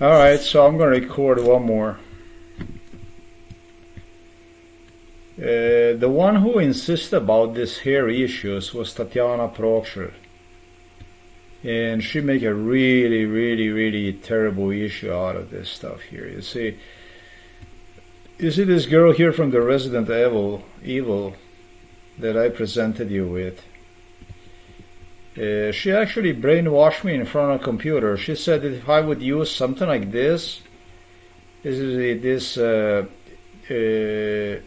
Alright, so I'm going to record one more. Uh, the one who insisted about this hair issues was Tatjana Prokšelj. And she make a really, really, really terrible issue out of this stuff here. You see, you see this girl here from the Resident Evil, Evil that I presented you with. Uh, she actually brainwashed me in front of a computer. She said that if I would use something like this, this is this uh, uh,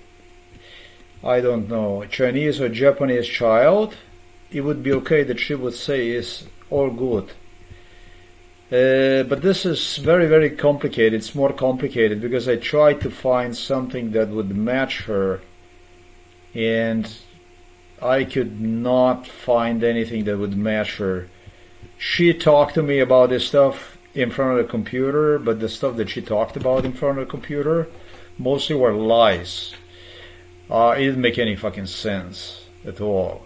I don't know Chinese or Japanese child, it would be okay that she would say is all good. Uh, but this is very very complicated. It's more complicated because I tried to find something that would match her, and I could not find anything that would match her. She talked to me about this stuff in front of the computer, but the stuff that she talked about in front of the computer mostly were lies. Uh, it didn't make any fucking sense at all.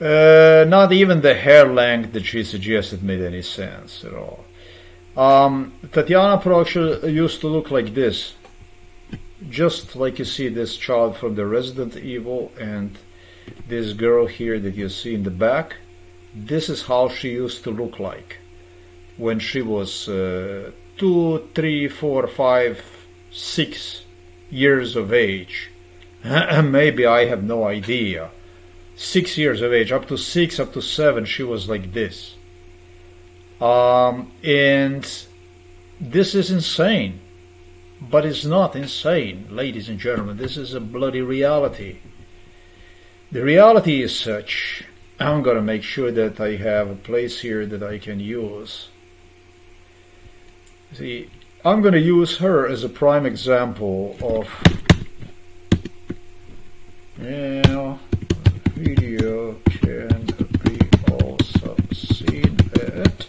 Uh, not even the hair length that she suggested made any sense at all. Um, Tatjana Prokšelj used to look like this just like you see this child from the Resident Evil and this girl here that you see in the back, this is how she used to look like when she was uh, two, three, four, five, six years of age. Maybe I have no idea. Six years of age, up to six, up to seven, she was like this. Um, and this is insane. But it's not insane, ladies and gentlemen. This is a bloody reality. The reality is such. I'm going to make sure that I have a place here that I can use. See, I'm going to use her as a prime example of yeah, video can be also seen at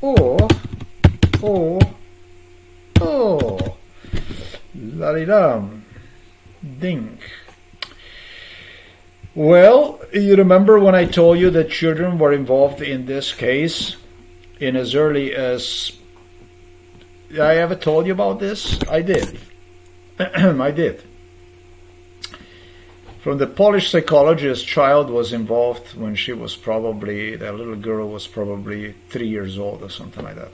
or or Ding. Well, you remember when I told you that children were involved in this case in as early as. I ever told you about this? I did. I did. From the Polish psychologist, child was involved when she was probably, that little girl was probably three years old or something like that.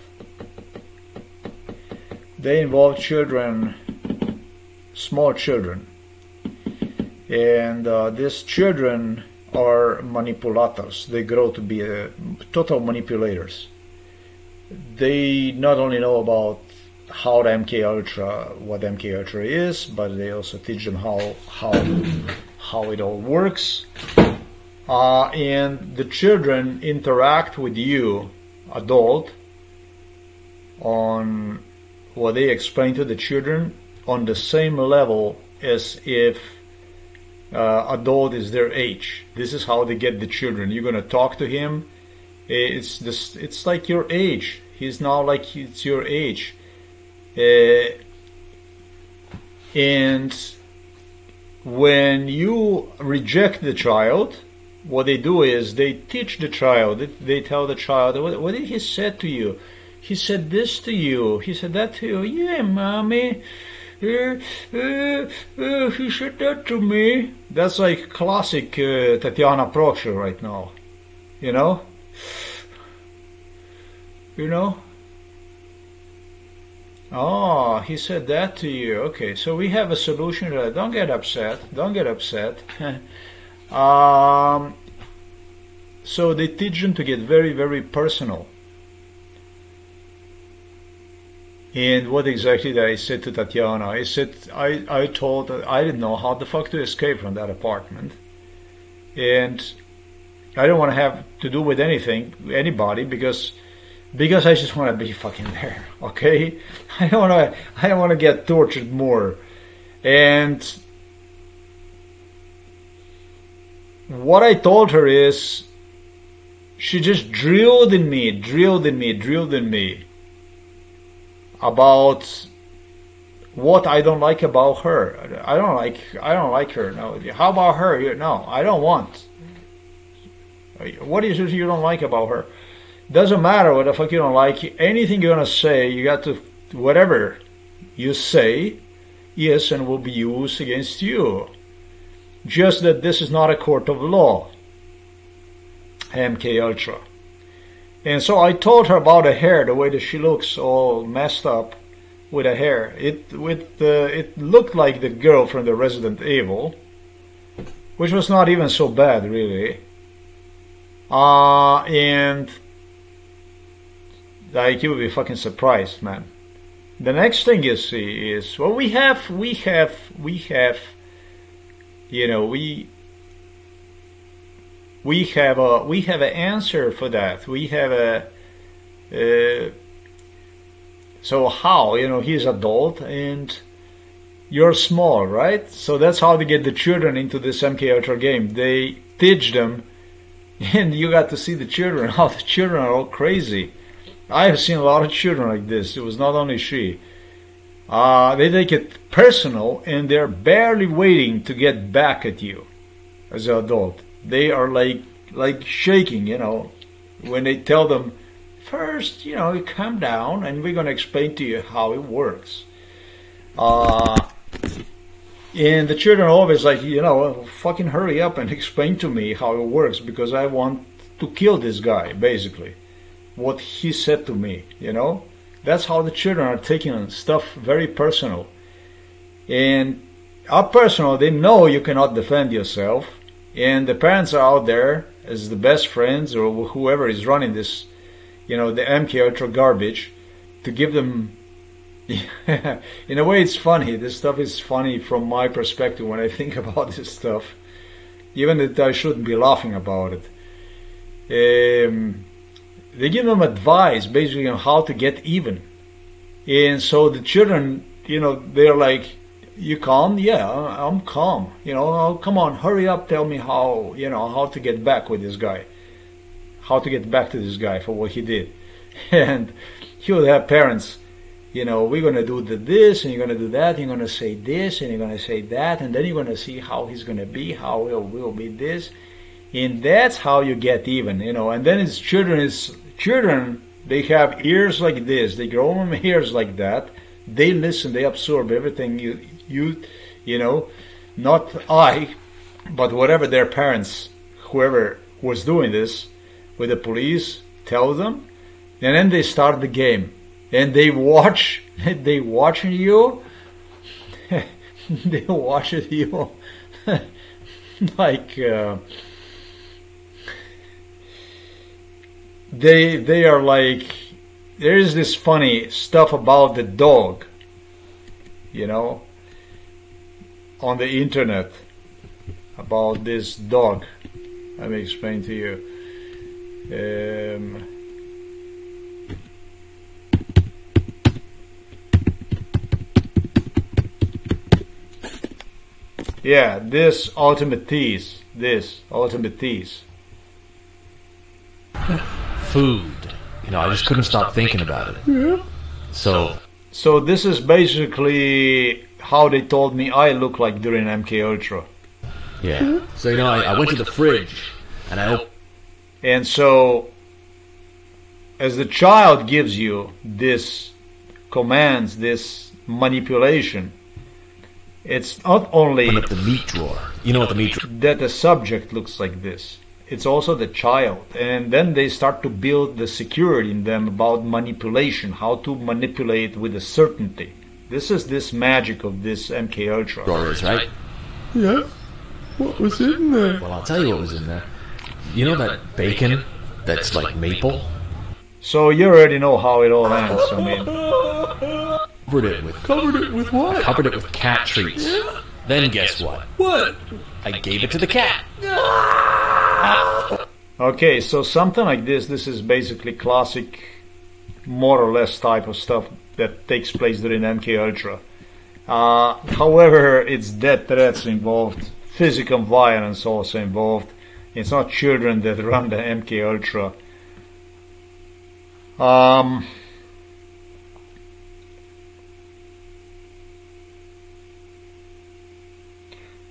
They involved children, small children, and uh, these children are manipulators. They grow to be uh, total manipulators. They not only know about how the MK Ultra, what MK Ultra is, but they also teach them how how how it all works. Uh, and the children interact with you, adult, on what they explain to the children on the same level as if uh, adult is their age. This is how they get the children. You're gonna talk to him. It's this. It's like your age. He's now like it's your age, uh, and when you reject the child, what they do is they teach the child. They tell the child, "What, what did he say to you?" He said this to you. He said that to you. Yeah, mommy. He said that to me. That's like classic uh, Tatjana Prokšelj right now. You know? You know? Oh, he said that to you. Okay, so we have a solution. Don't get upset. Don't get upset. um, so they teach them to get very, very personal. And what exactly did I say to Tatjana? I said, I, I told her I didn't know how the fuck to escape from that apartment. And I don't want to have to do with anything, anybody, because because I just want to be fucking there, okay? I don't want to, I don't want to get tortured more. And what I told her is, she just drilled in me, drilled in me, drilled in me about what I don't like about her. I don't like I don't like her. No. How about her? No, I don't want. What is it you don't like about her? Doesn't matter what the fuck you don't like. Anything you're gonna say, you got to whatever you say, yes, and will be used against you. Just that this is not a court of law. MK Ultra. And so I told her about her hair, the way that she looks all messed up with her hair. It with uh, it looked like the girl from the Resident Evil, which was not even so bad really. Uh, and like you would be fucking surprised, man. The next thing you see is well, we have, we have, we have, you know, we we have a we have an answer for that. We have a uh, so how you know he's adult and you're small, right? So that's how they get the children into this MK Ultra game. They teach them, and you got to see the children. How the children are all crazy. I have seen a lot of children like this. It was not only she. Uh, they take it personal, and they're barely waiting to get back at you as an adult they are like like shaking, you know, when they tell them first, you know, you calm down, and we're going to explain to you how it works. Uh, and the children always like, you know, fucking hurry up and explain to me how it works because I want to kill this guy, basically. What he said to me, you know? That's how the children are taking stuff very personal. And up personal, they know you cannot defend yourself and the parents are out there as the best friends or whoever is running this, you know, the MK Ultra garbage, to give them. in a way, it's funny. This stuff is funny from my perspective when I think about this stuff, even that I shouldn't be laughing about it. Um, they give them advice basically on how to get even, and so the children, you know, they're like, you calm? Yeah, I'm calm. You know, oh, come on, hurry up, tell me how, you know, how to get back with this guy. How to get back to this guy for what he did. And he would have parents, you know, we're going to do the, this and you're going to do that, you're going to say this and you're going to say that, and then you're going to see how he's going to be, how it will be this. And that's how you get even, you know. And then it's children, is children, they have ears like this, they grow them ears like that. They listen, they absorb everything you you, you know, not I, but whatever their parents, whoever was doing this, with the police, tell them, and then they start the game, and they watch, they watching you, they watch you, like. Uh, they they are like there is this funny stuff about the dog you know on the internet about this dog. Let me explain to you. Um, yeah, this ultimate tease. This ultimate tease. Food. You know, I just couldn't stop thinking about it. Yeah. So. So this is basically how they told me I look like during MK Ultra. Yeah. So you know, I, I went to the fridge and I. And so, as the child gives you this commands, this manipulation, it's not only Open up the meat drawer. You know what the meat drawer? That the subject looks like this. It's also the child, and then they start to build the security in them about manipulation, how to manipulate with a certainty. This is this magic of this MK Ultra. Drawers, right? Yeah. What was in there? Well, I'll tell you what was in there. You know that bacon that's like maple? So you already know how it all ends. I mean, covered it with covered it with what? Covered it with cat treats. Yeah. Then guess what? What? I gave it to the cat. Ah! okay, so something like this. This is basically classic, more or less type of stuff that takes place during MK Ultra. Uh, however, it's death threats involved, physical violence also involved. It's not children that run the MK Ultra. Um,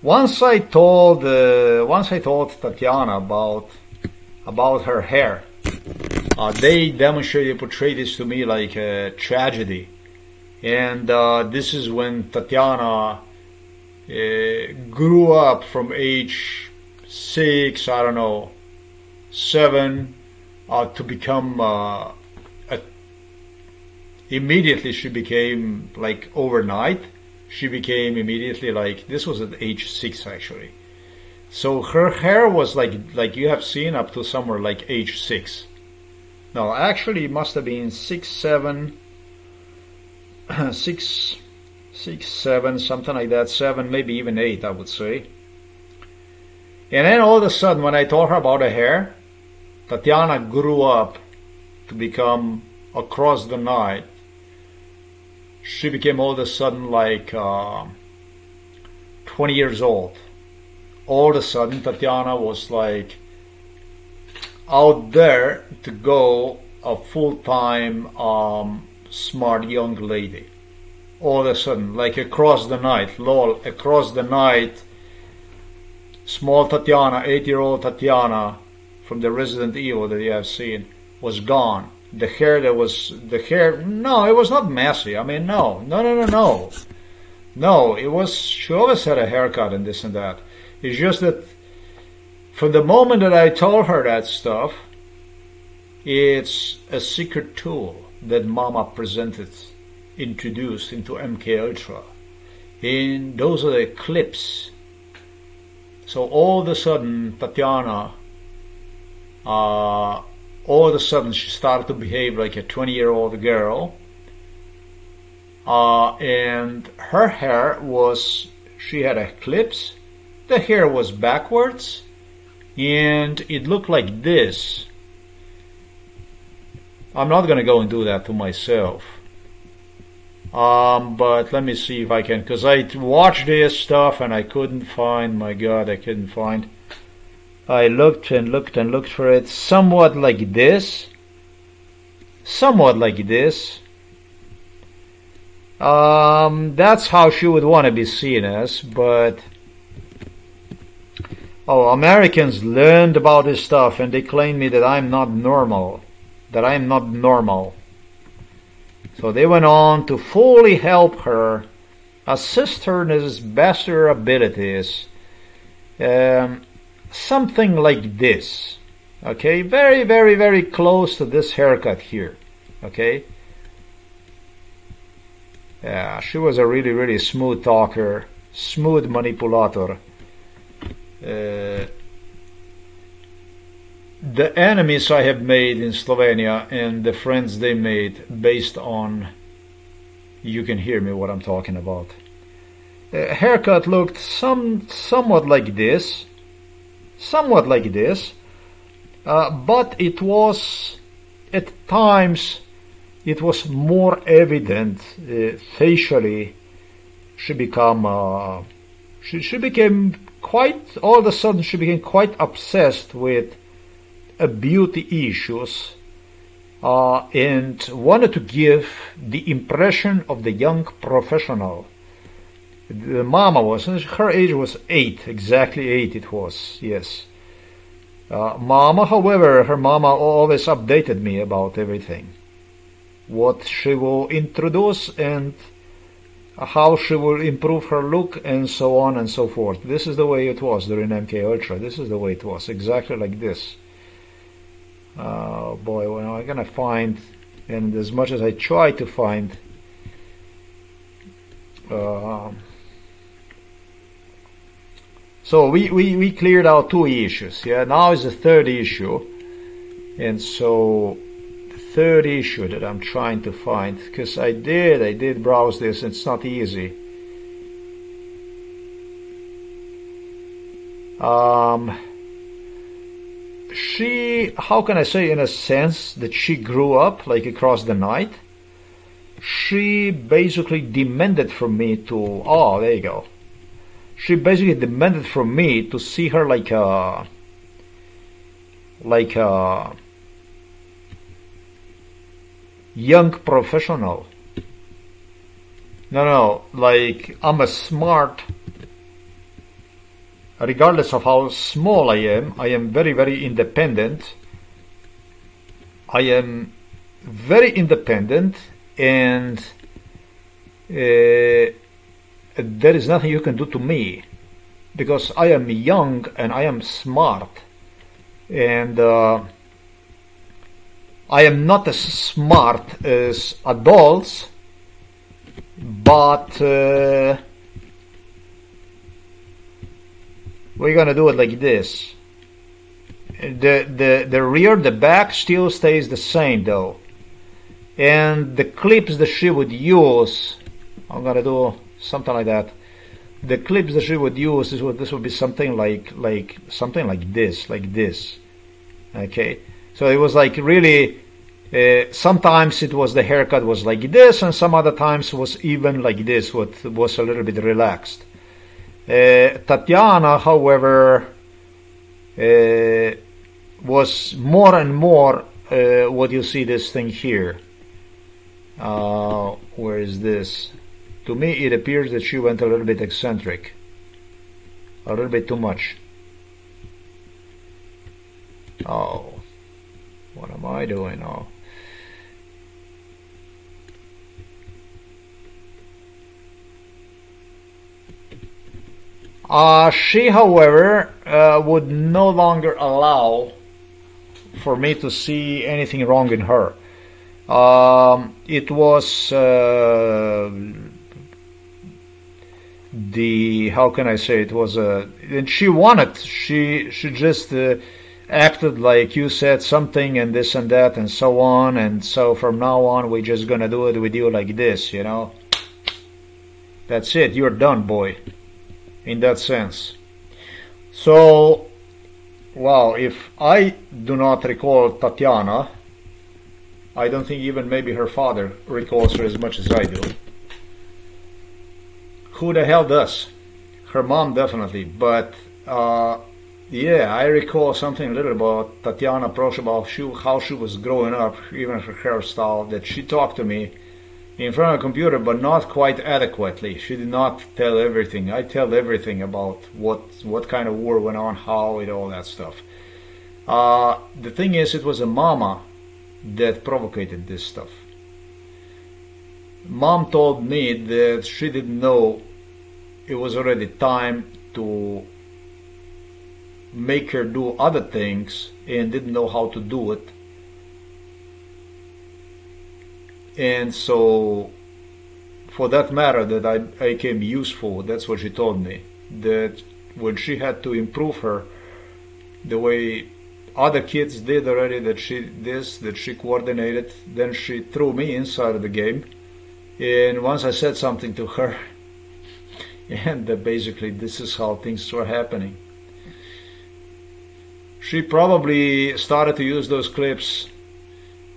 once I told uh, once I told Tatjana about about her hair uh, they demonstrated, portrayed this to me like a tragedy. And uh, this is when Tatjana uh, grew up from age six, I don't know, seven, uh, to become uh, a, immediately she became like overnight. She became immediately like this was at age six actually. So her hair was like like you have seen up to somewhere like age six. No, actually it must have been six, seven, six, six, seven, something like that. Seven, maybe even eight, I would say. And then all of a sudden, when I told her about her hair, Tatjana grew up to become across the night. She became all of a sudden like uh, 20 years old. All of a sudden, Tatjana was like out there to go a full-time um, smart young lady. All of a sudden, like across the night, lol, across the night, small Tatjana, eight-year-old Tatjana from the Resident Evil that you have seen was gone. The hair that was the hair, no, it was not messy. I mean, no, no, no, no, no, no. It was. She always had a haircut and this and that. It's just that from the moment that I told her that stuff, it's a secret tool that Mama presented, introduced into MK Ultra. And those are the clips. So all of a sudden, Tatjana, uh, all of a sudden she started to behave like a 20 year old girl. Uh, and her hair was, she had a clips, the hair was backwards, and it looked like this. I'm not gonna go and do that to myself. Um, but let me see if I can, because I watched this stuff and I couldn't find, my god, I couldn't find. I looked and looked and looked for it somewhat like this. Somewhat like this. Um, that's how she would want to be seen as, but oh, Americans learned about this stuff and they claim me that I'm not normal, that I'm not normal. So they went on to fully help her, assist her in as best her abilities. Um, something like this. Okay, very, very, very close to this haircut here. Okay. Yeah, she was a really, really smooth talker, smooth manipulator. Uh, the enemies I have made in Slovenia and the friends they made based on you can hear me what I'm talking about. The haircut looked some somewhat like this, somewhat like this, uh, but it was at times it was more evident uh, facially. She become uh, she she became quite all of a sudden she became quite obsessed with uh, beauty issues uh, and wanted to give the impression of the young professional. The mama was, her age was eight, exactly eight it was, yes. Uh, mama, however, her mama always updated me about everything. What she will introduce and how she will improve her look and so on and so forth. This is the way it was during MK Ultra. This is the way it was, exactly like this. Oh boy, well, I'm gonna find, and as much as I try to find, uh, so we, we, we cleared out two issues. Yeah, now is the third issue, and so third issue that I'm trying to find, because I did I did browse this. It's not easy. Um, she, how can I say, in a sense that she grew up like across the night. She basically demanded from me to, oh, there you go. She basically demanded from me to see her like a, like a young professional. No, no, like I'm a smart regardless of how small I am, I am very, very independent. I am very independent and uh, there is nothing you can do to me because I am young and I am smart and uh, I am not as smart as adults but uh, we're gonna do it like this. The the the rear the back still stays the same though. And the clips that she would use I'm gonna do something like that. The clips that she would use is what this would be something like like something like this like this. Okay so it was like really uh, sometimes it was the haircut was like this and some other times was even like this what was a little bit relaxed. Uh, Tatjana however uh, was more and more uh, what you see this thing here. Uh, where is this? To me it appears that she went a little bit eccentric. A little bit too much. Oh what am I doing oh Uh, she, however, uh, would no longer allow for me to see anything wrong in her. Um, it was uh, the how can I say it was a and she wanted she she just uh, acted like you said something and this and that and so on and so from now on we're just gonna do it with you like this you know? That's it. You're done boy. In that sense. So well if I do not recall Tatjana I don't think even maybe her father recalls her as much as I do. Who the hell does? Her mom definitely, but uh, yeah, I recall something a little about Tatjana Prosh about she, how she was growing up, even her hairstyle, that she talked to me in front of a computer, but not quite adequately. She did not tell everything. I tell everything about what what kind of war went on, how it, all that stuff. Uh, the thing is, it was a mama that provoked this stuff. Mom told me that she didn't know it was already time to make her do other things and didn't know how to do it. And so, for that matter, that I, I became useful, that's what she told me. That when she had to improve her, the way other kids did already, that she this, that she coordinated, then she threw me inside of the game. And once I said something to her, and basically this is how things were happening. She probably started to use those clips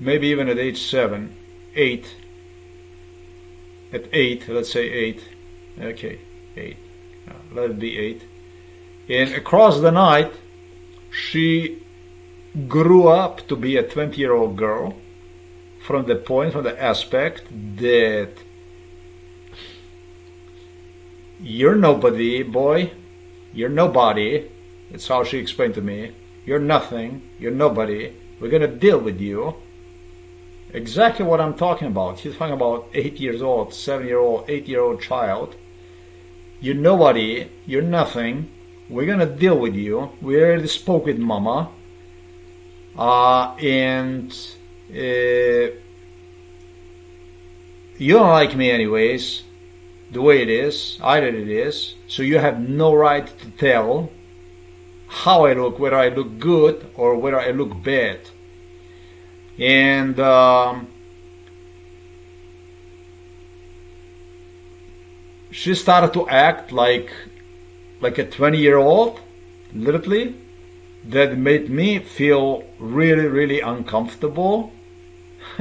maybe even at age 7, 8. At 8, let's say 8. Okay, 8. Uh, let it be 8. And across the night, she grew up to be a 20 year old girl from the point, from the aspect that you're nobody, boy. You're nobody. That's how she explained to me. You're nothing. You're nobody. We're going to deal with you. Exactly what I'm talking about. She's talking about eight years old, seven year old, eight year old child. You're nobody. You're nothing. We're going to deal with you. We already spoke with mama. Uh, and uh, you don't like me anyways the way it is, either it is, so you have no right to tell how I look, whether I look good or whether I look bad. And um, she started to act like like a 20 year old, literally, that made me feel really, really uncomfortable.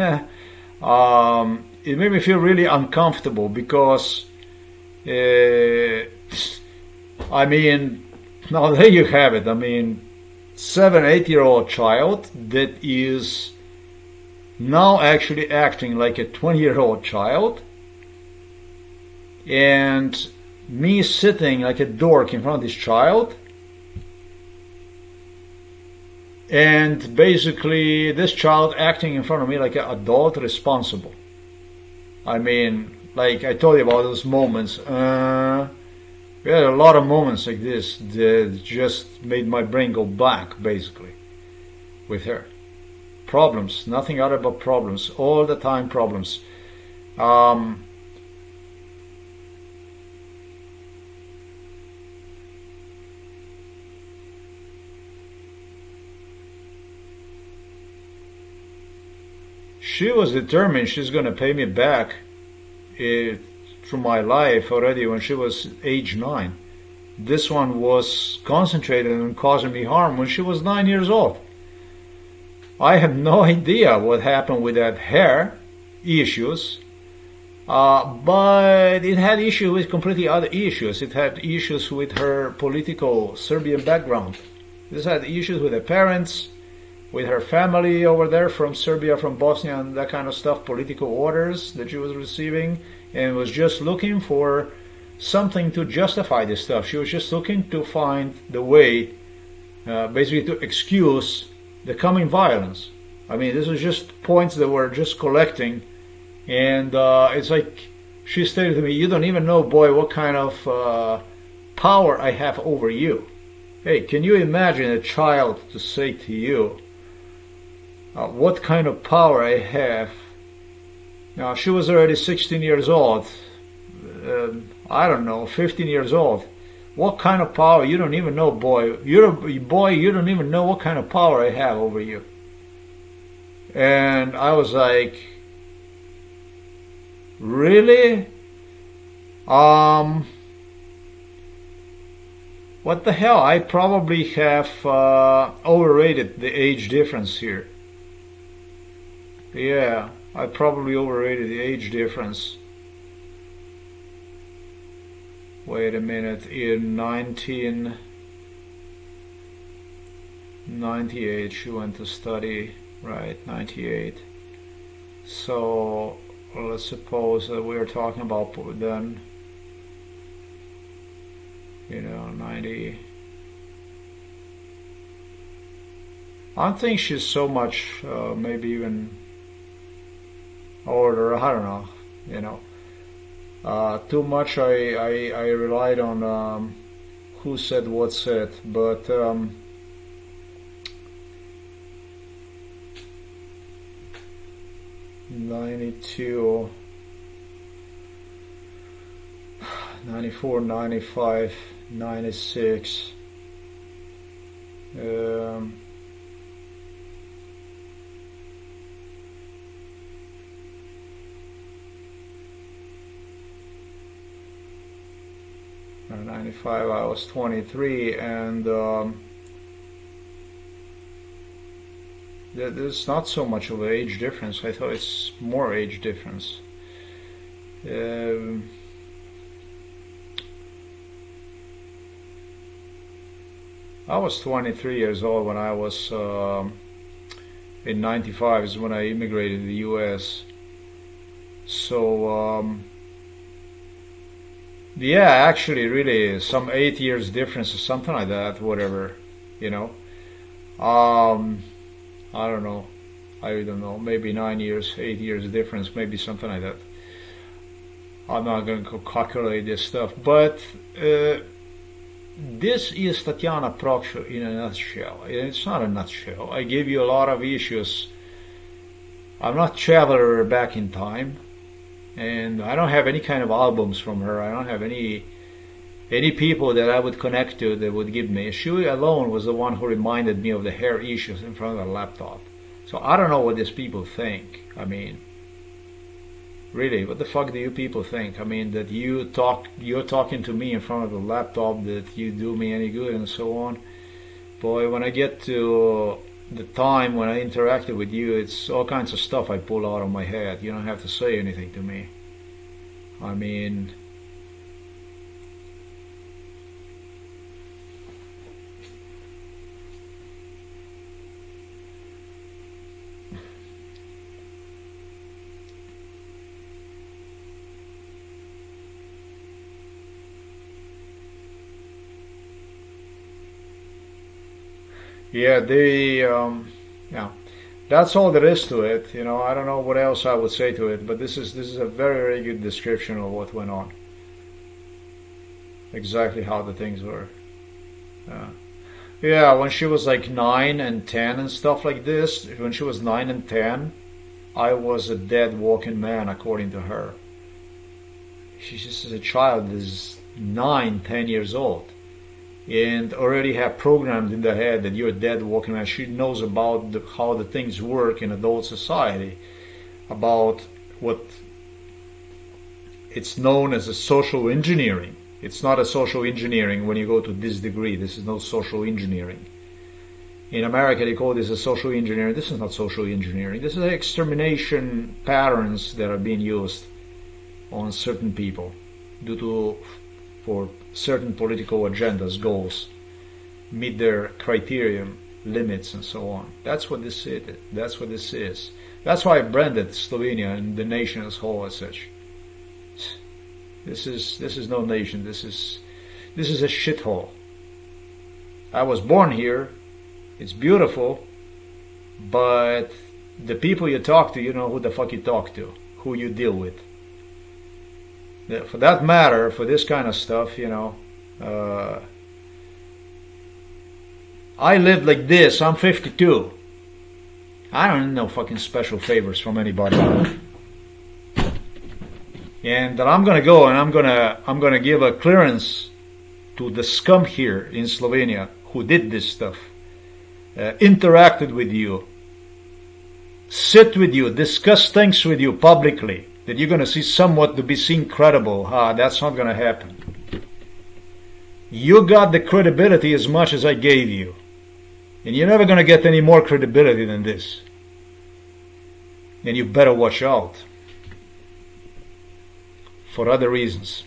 um, it made me feel really uncomfortable because uh, I mean, now there you have it. I mean, seven, eight year old child that is now actually acting like a 20 year old child, and me sitting like a dork in front of this child. and basically this child acting in front of me like an adult responsible. I mean, like I told you about those moments. Uh, we had a lot of moments like this that just made my brain go blank, basically, with her. Problems, nothing other but problems, all the time problems. Um, she was determined she's going to pay me back uh, through my life already when she was age nine. This one was concentrated on causing me harm when she was nine years old. I have no idea what happened with that hair issues, uh, but it had issues with completely other issues. It had issues with her political Serbian background. This had issues with her parents, with her family over there from Serbia, from Bosnia, and that kind of stuff, political orders that she was receiving, and was just looking for something to justify this stuff. She was just looking to find the way, uh, basically, to excuse the coming violence. I mean, this was just points that were just collecting, and uh, it's like she stated to me, "You don't even know, boy, what kind of uh, power I have over you." Hey, can you imagine a child to say to you, uh, what kind of power I have. She was already 16 years old. Uh, I don't know, 15 years old. What kind of power? You don't even know, boy. You're a boy. You don't even know what kind of power I have over you. And I was like, really? Um, what the hell? I probably have uh, overrated the age difference here. Yeah, I probably overrated the age difference. Wait a minute, in 1998 she went to study, right, 98. So let's suppose that we're talking about then, you know, 90. I think she's so much, uh, maybe even or I don't know, you know. Uh, too much I, I, I relied on um, who said what said, but um, Ninety-two, ninety-four, ninety-five, ninety-six. Um, 95 I was 23 and um, there's not so much of an age difference. I thought it's more age difference. Um, I was 23 years old when I was um, in 95 is when I immigrated to the US so um, yeah, actually, really, some eight years difference or something like that, whatever, you know. Um, I don't know. I don't know. Maybe nine years, eight years difference, maybe something like that. I'm not going to calculate this stuff, but uh, this is Tatjana Proksch in a nutshell. It's not a nutshell. I gave you a lot of issues. I'm not traveler back in time and I don't have any kind of albums from her. I don't have any any people that I would connect to that would give me. She alone was the one who reminded me of the hair issues in front of the laptop. So I don't know what these people think. I mean, really, what the fuck do you people think? I mean, that you talk, you're talking to me in front of the laptop, that you do me any good and so on. Boy, when I get to the time when I interacted with you, it's all kinds of stuff I pull out of my head. You don't have to say anything to me. I mean, Yeah, the um, yeah, that's all there is to it. You know, I don't know what else I would say to it, but this is this is a very very good description of what went on. Exactly how the things were. Yeah. Yeah, when she was like nine and ten and stuff like this, when she was nine and ten, I was a dead walking man according to her. She's just as a child is nine, ten years old and already have programmed in the head that you're dead walking man. She knows about the, how the things work in adult society, about what it's known as a social engineering. It's not a social engineering when you go to this degree. This is no social engineering. In America, they call this a social engineering. This is not social engineering. This is extermination patterns that are being used on certain people due to for certain political agendas, goals, meet their criterion, limits, and so on. That's what this is. That's what this is. That's why I branded Slovenia and the nation as whole as such. This is this is no nation. This is this is a shithole. I was born here. It's beautiful, but the people you talk to, you know who the fuck you talk to, who you deal with for that matter, for this kind of stuff, you know, uh, I lived like this. I'm 52. I don't need no fucking special favors from anybody. And that I'm gonna go and I'm gonna I'm gonna give a clearance to the scum here in Slovenia who did this stuff, uh, interacted with you, sit with you, discuss things with you publicly that you're going to see somewhat to be seen credible. Ah, that's not going to happen. You got the credibility as much as I gave you. And you're never going to get any more credibility than this. And you better watch out. For other reasons.